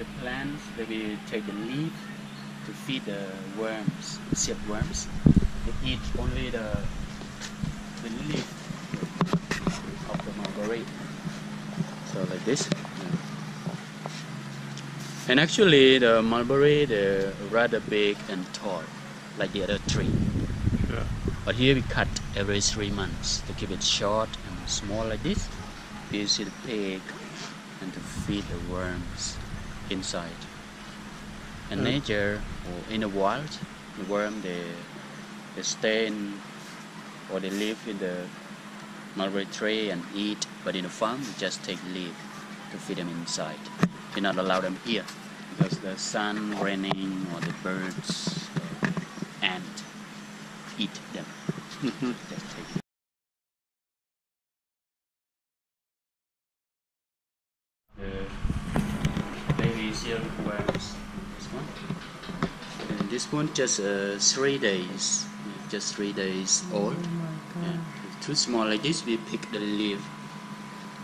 the plants, they will take the leaf to feed the worms, silkworms. They eat only the the leaf of the mulberry. So like this. And actually, the mulberry they're rather big and tall, like the other tree. Yeah. But here we cut every three months to keep it short and small like this. You see the pig and to feed the worms inside. In Mm. nature or in the wild, the worm they they stay in or they live in the mulberry tree and eat. But in the farm, we just take leaf to feed them inside. We not allow them here because the sun, raining, or the birds or ant eat them. Mhm. Just take it. The baby silkworms. This one. And this one just uh, three days. Just three days old. Yeah. Too small like this, we pick the leaf,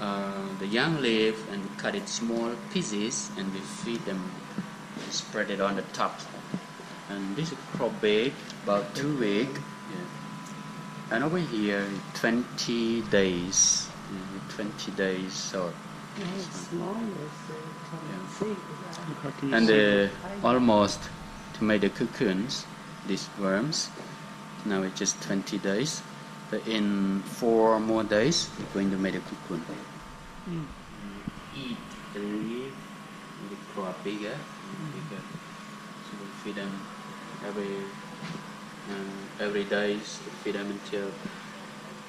uh, the young leaf, and cut it small pieces, and we feed them. We spread it on the top. And this is quite big, about two week. Yeah. And over here, 20 days. Yeah, 20 days old. It's small, it's uh, Yeah. How can you And uh, almost to make the cocoons, these worms. Now it's just 20 days. But in four more days, we're going to make a cocoon. Mm. Eat the leaf, and they grow up bigger and bigger. So we feed them every uh, every day feed them until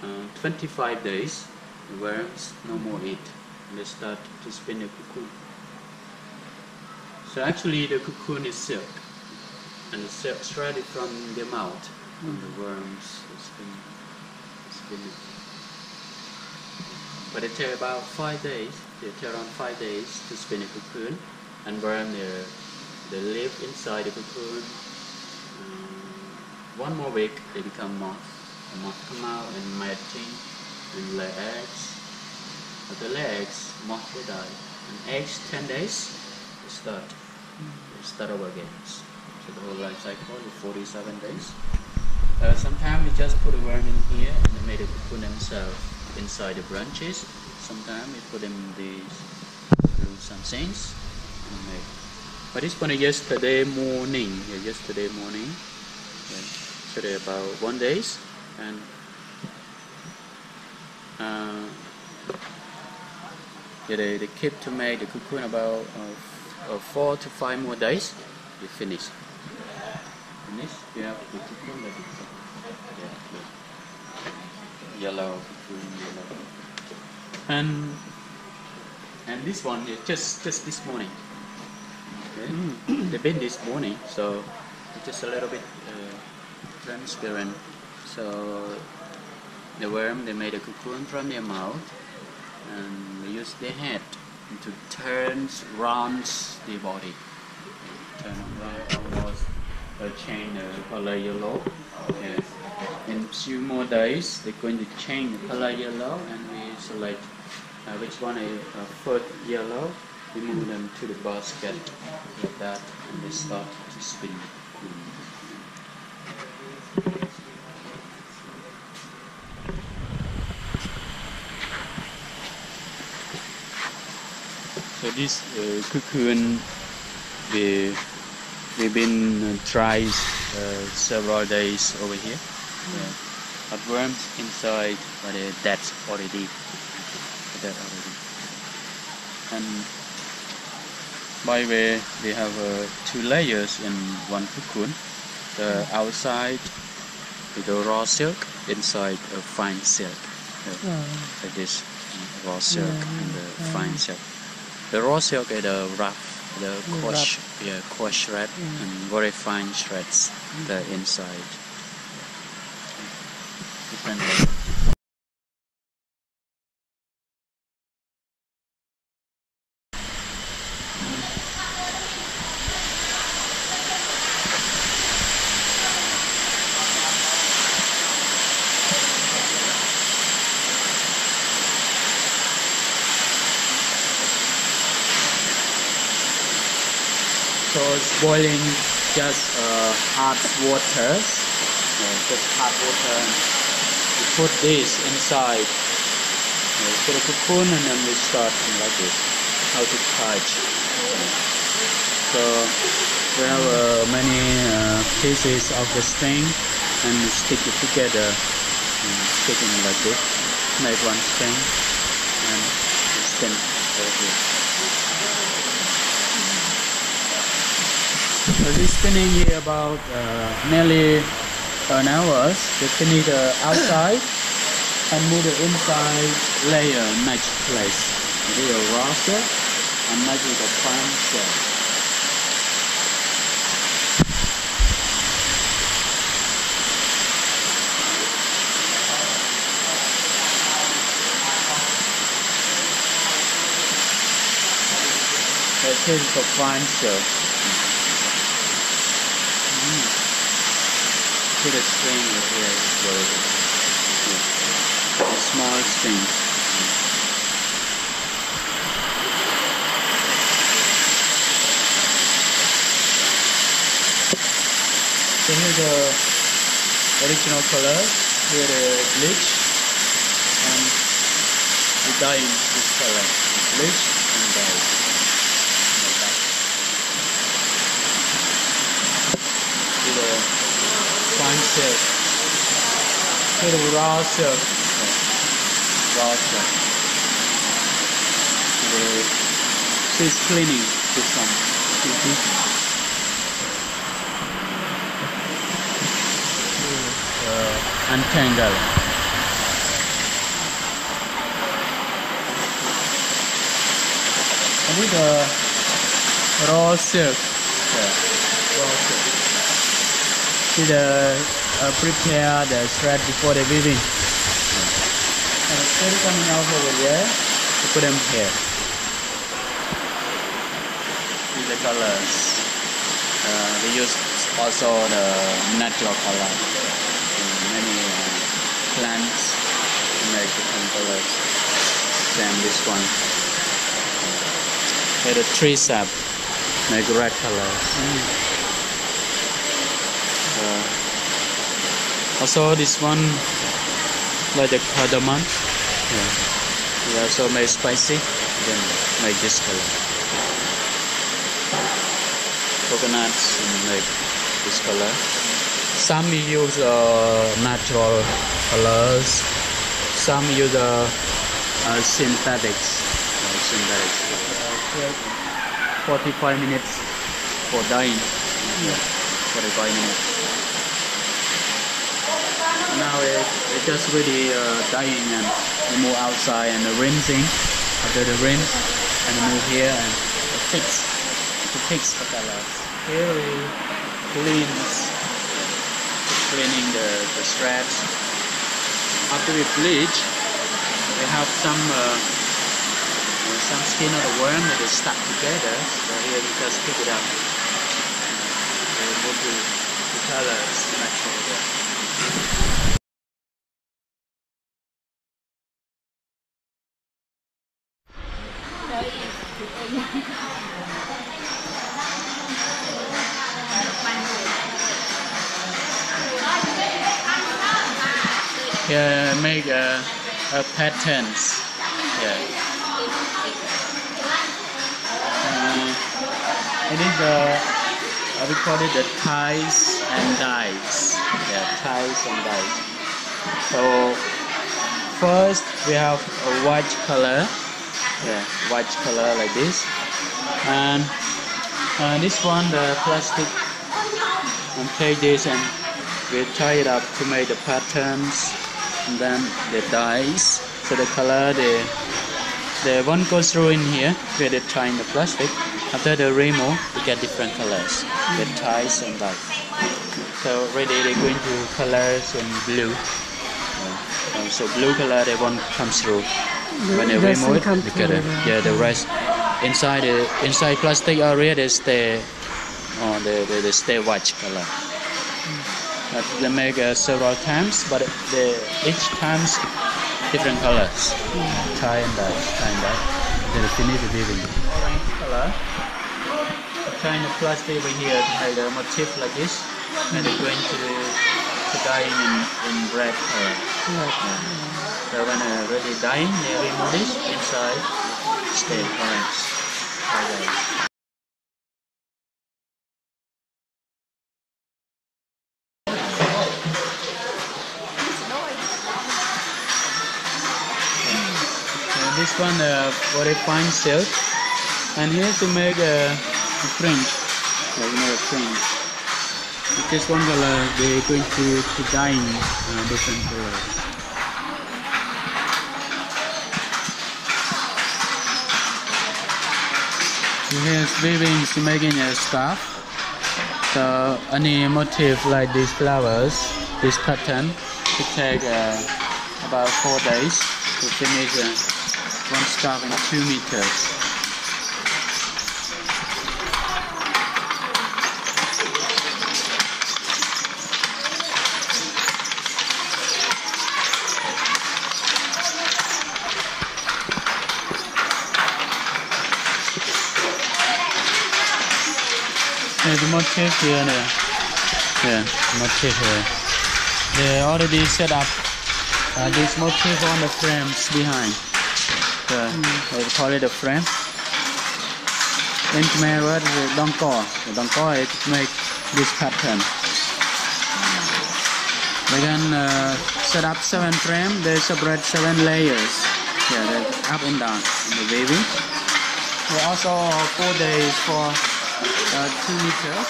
uh, 25 days. The worms no more eat. And they start to spin the cocoon. So actually the cocoon is silk. And thread is from the mouth. And the worms spin, spin it. But it takes about five days. They take around five days to spin a cocoon. And worm they, they live inside the cocoon. Um, one more week they become moth. The moth come out and mating and lay eggs. But the legs, moth will die. And eggs, 10 days, they start. They start over again. So the whole life cycle is 47 days. Uh, sometimes we just put a worm in here and they make the cocoon themselves inside the branches. Sometimes we put them in these do some things. But this one yesterday morning. Yeah, yesterday morning. Yeah, yesterday about one days and uh, yeah, they, they keep to make the cocoon about uh, uh, four to five more days. You finish. Finish. You have the cocoon like this. Yeah. Yellow cocoon, yellow. And and this one is just just this morning. Okay. They've been this morning, so it's just a little bit uh, transparent. So the worm they made a cocoon from their mouth and they use their head to turn round the body. Turn around uh, change the color yellow. Yeah. In few more days, they're going to change the color yellow, and we select uh, which one is uh, first yellow. We move them to the basket like that, and they start to spin. So this uh, cocoon, we we've been uh, trying uh, several days over here. Yeah. But worms inside, but uh, that's already that already. And by the way, they have uh, two layers in one cocoon. The outside with the raw silk, inside a fine silk. Uh, Oh, like this uh, raw silk Yeah, and the yeah. fine silk. The raw silk is the rough, the coarse, yeah, coarse shred Mm. and very fine shreds the inside. Different boiling just uh, hot water, uh, just hot water. We put this inside. Put a cocoon and then we start like this. How to touch. So we have uh, many uh, pieces of the string and stick it together, and sticking like this. Make one string and spin over here. So this spinning here about uh, nearly an hour. We finish the outside and move the inside layer next place. Is raw silk and is the fine silk. This is the silk. Put a string here it is. Yeah. A small string. So here's the original color. Here the bleach and we dye in this color. Bleach and dye. Like that. To the fine silk. To the raw silk. Yeah. Raw silk. The she's cleaning this one. Mhm. uh, untangle. I need a raw silk. Yeah, raw silk. See the uh, prepare the thread before the weaving. And thread coming out over here. To put them here. See the colors. Uh, we use also the natural color many uh, plants make different colors than this one. Here the tree sap make red colors. Uh, also this one like the cardamom. Yeah. We also make spicy. Then make this color. Coconuts and make this color. Some use uh, natural colors. Some use uh, uh, synthetics. Uh, synthetics. Uh, 45 minutes for dyeing. Yeah. 45 minutes. Now it, it just really uh, dyeing and we move outside and the rinsing. After the rinse and move here and fix to fix the colors. Here we cleans cleaning the, the threads. After we bleach, we have some uh, some skin of the worm that is stuck together. So here we just pick it up. We move to the colors there. Yeah, make a, a patterns. Yeah. Uh, it is a uh, we call it the ties and dyes. Yeah, ties and dyes. So first we have a white color. Yeah, white color like this. And uh, this one the plastic and take this and we tie it up to make the patterns and then the dyes so the color the the one goes through in here where they tie in the plastic after the remove we get different colors The ties and dyes so already they're going to colors in blue Uh, so blue color they won't come through when they Doesn't remove it they get it yeah the rest inside the inside plastic area they stay oh they, they, they stay white color but they make uh, several times, but they each times different colors. Tie and dye, tie and dye. Then they finish the weaving. Orange color. kind of plastic over here to make the motif like this, and they're going to to dyeing in, in red color. Right. So when uh, really dyeing, they remove this inside, stay. Uh, this one uh, very fine silk, and here to make a, a fringe, like you know, a fringe. This one color, they're going to to dye in uh, different colors. Here's weaving to making a scarf. So any motif like these flowers, this pattern, it take uh, about four days to finish uh, one scarf in two meters. A motif here. There. Yeah, motif here. They already set up uh, this motif on the frames behind. The, They call it a frame. In Khmer word is a donkor. The donkor is make this pattern. They can uh, set up seven frames. They separate seven layers. Yeah, up and down in the weaving. They also four days for uh, two meters.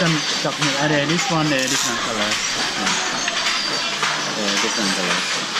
Trong cặp những this one uh, different color. Yeah. Yeah, different color.